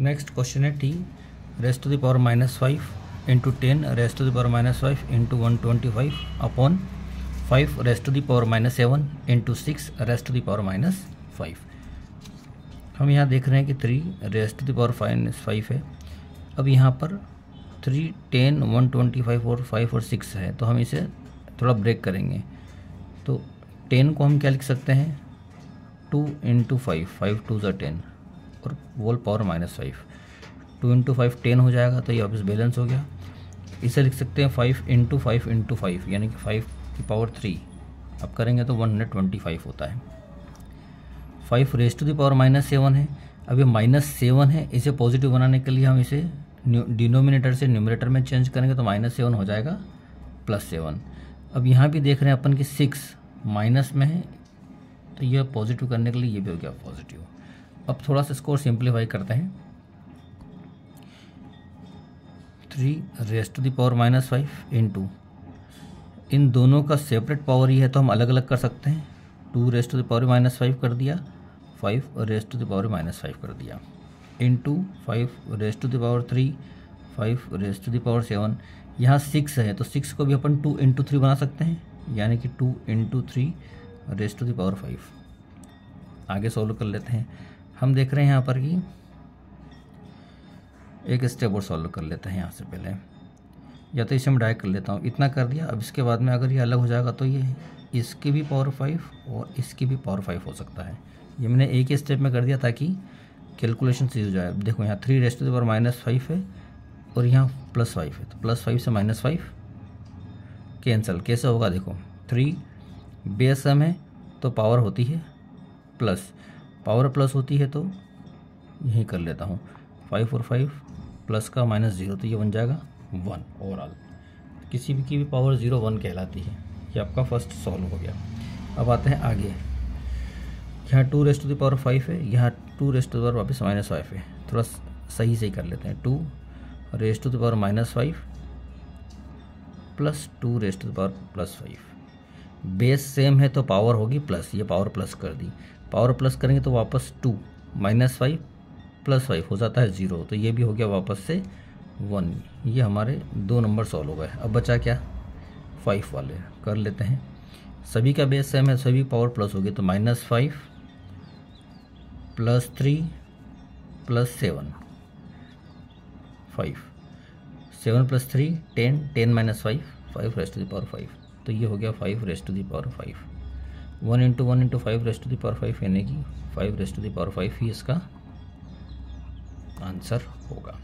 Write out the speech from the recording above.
Next question है T raised to the power minus five into ten raised to the power minus five into one twenty five upon five raised to the power minus seven into six raised to the power minus five हम यहाँ देख रहे हैं कि three raised to the power minus five है। अब यहाँ पर three ten one twenty five और फाइव और सिक्स है तो हम इसे थोड़ा ब्रेक करेंगे। तो टेन को हम क्या लिख सकते हैं? Two into five five two ज़ा टेन और whole power minus five two into five ten हो जाएगा तो ये ऑफ़िस बैलेंस हो गया। इसे लिख सकते हैं five into five into five यानी कि फाइव की पावर थ्री अब करेंगे तो वन हंड्रेड ट्वेंटी फाइव होता है। Five raise to the power minus seven है। अब ये माइनस सेवन है, इसे पॉजिटिव बनाने के लिए हम इसे डिनोमिनेटर से न्यूमिनेटर में चेंज करेंगे तो माइनस सेवन हो जाएगा प्लस सेवन अब यहाँ भी देख रहे हैं अपन कि सिक्स माइनस में है तो यह पॉजिटिव करने के लिए ये भी हो गया पॉजिटिव अब थोड़ा सा इसको सिंप्लीफाई करते हैं। Three raise to the power minus five into इन दोनों का सेपरेट पावर ही है तो हम अलग अलग कर सकते हैं। Two raise to the power minus five कर दिया। Five raise to the power minus five कर दिया। Into five raise to the power three five raise to the power seven यहाँ सिक्स है तो सिक्स को भी अपन टू इंटू थ्री बना सकते हैं। यानी कि two into three raise to the power five आगे सॉल्व कर लेते हैं। हम देख रहे हैं यहाँ पर कि एक स्टेप और सॉल्व कर लेते हैं यहाँ से पहले। या तो इसे मैं डायरेक्ट कर लेता हूँ। इतना कर दिया, अब इसके बाद में अगर ये अलग हो जाएगा तो ये इसकी भी पावर फाइव और इसकी भी पावर फाइव हो सकता है। ये मैंने एक ही स्टेप में कर दिया ताकि कैलकुलेशन सीज हो जाए। देखो यहाँ three raised power minus five है और यहाँ प्लस फाइव है। तो प्लस फाइव से माइनस फाइव कैंसल कैसे होगा? देखो थ्री बेस है तो पावर होती है प्लस पावर प्लस होती है तो यही कर लेता हूँ। फाइव और फाइव प्लस का माइनस ज़ीरो तो ये बन जाएगा वन ओवरऑल। किसी भी की भी पावर ज़ीरो वन कहलाती है। ये आपका फ़र्स्ट सॉल्व हो गया। अब आते हैं आगे। यहाँ two raised to the power five है। यहाँ two raised to the power वापस माइनस फाइव है। थोड़ा सही सही कर लेते हैं। Two raised to the power minus five plus two raised to the power plus five. Base same है तो पावर होगी प्लस। ये पावर प्लस कर दी। पावर प्लस करेंगे तो वापस two, minus five, plus five हो जाता है ज़ीरो। तो ये भी हो गया वापस से वन। ये हमारे दो नंबर सॉल्व हो गए अब बचा क्या? फाइव वाले। कर लेते हैं। सभी का बेस सेम है, सभी पावर प्लस हो गए तो minus five, plus three, plus seven. Five. Seven plus three, ten ten minus five five raised to the power five. तो ये हो गया five raised to the power five. One into one into five raised to the power five यानी कि five raised to the power five ही इसका answer होगा।